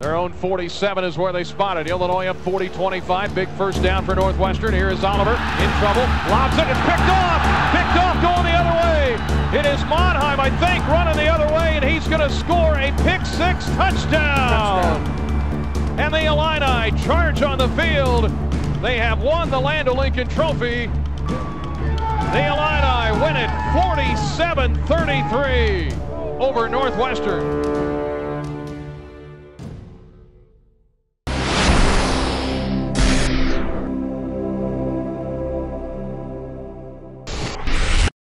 Their own 47 is where they spotted. Illinois up 40-25. Big first down for Northwestern. Here is Oliver in trouble. Lobs it. It's picked off. Picked off going the other way. It is Monheim, I think, running the other way, and he's going to score a pick six touchdown. touchdown. And the Illini charge on the field. They have won the Land Lincoln Trophy. The Illini win it 47-33 over Northwestern.